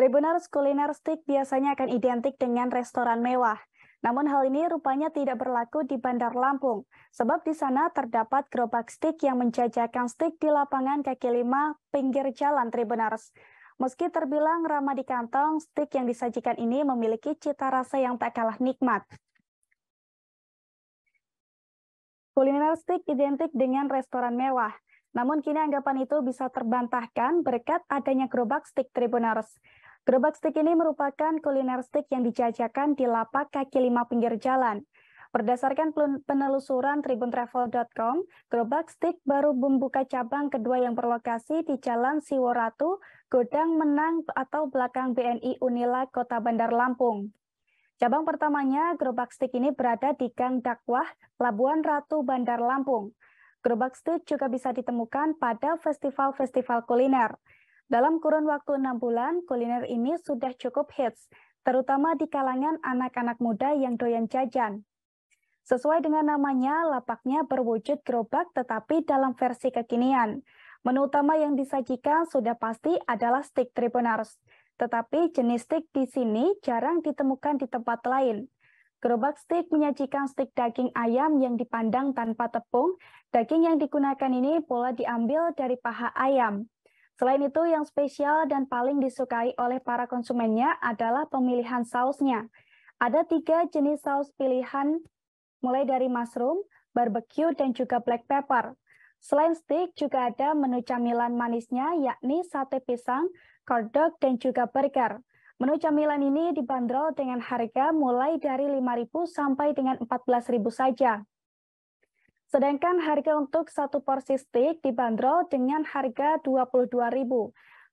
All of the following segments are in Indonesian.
Tribunars kuliner stick biasanya akan identik dengan restoran mewah. Namun hal ini rupanya tidak berlaku di Bandar Lampung, sebab di sana terdapat gerobak stick yang menjajakan stick di lapangan kaki lima pinggir jalan Tribunars. Meski terbilang ramah di kantong, stick yang disajikan ini memiliki cita rasa yang tak kalah nikmat. Kuliner stick identik dengan restoran mewah, namun kini anggapan itu bisa terbantahkan berkat adanya gerobak stick Tribunars. Gerobak stick ini merupakan kuliner stick yang dijajakan di lapak kaki lima pinggir jalan. Berdasarkan penelusuran tribuntravel.com, gerobak stick baru membuka cabang kedua yang berlokasi di Jalan Siworatu, Godang Menang atau belakang BNI Unila Kota Bandar Lampung. Cabang pertamanya, gerobak stick ini berada di Gang Dakwah, Labuan Ratu, Bandar Lampung. Gerobak stick juga bisa ditemukan pada festival-festival kuliner. Dalam kurun waktu enam bulan, kuliner ini sudah cukup hits, terutama di kalangan anak-anak muda yang doyan jajan. Sesuai dengan namanya, lapaknya berwujud gerobak tetapi dalam versi kekinian. Menu utama yang disajikan sudah pasti adalah steak tribunars, tetapi jenis steak di sini jarang ditemukan di tempat lain. Gerobak steak menyajikan steak daging ayam yang dipandang tanpa tepung. Daging yang digunakan ini pula diambil dari paha ayam. Selain itu, yang spesial dan paling disukai oleh para konsumennya adalah pemilihan sausnya. Ada tiga jenis saus pilihan, mulai dari mushroom, barbecue, dan juga black pepper. Selain steak, juga ada menu camilan manisnya, yakni sate pisang, corn dog, dan juga burger. Menu camilan ini dibanderol dengan harga mulai dari 5.000 sampai dengan 14.000 saja. Sedangkan harga untuk satu porsi steak dibanderol dengan harga Rp22.000.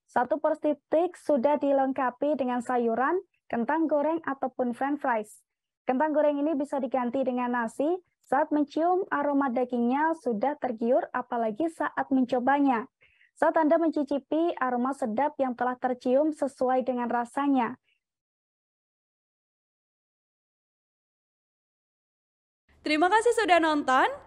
Satu porsi steak sudah dilengkapi dengan sayuran, kentang goreng, ataupun french fries. Kentang goreng ini bisa diganti dengan nasi, saat mencium aroma dagingnya sudah tergiur apalagi saat mencobanya. Saat Anda mencicipi aroma sedap yang telah tercium sesuai dengan rasanya. Terima kasih sudah nonton.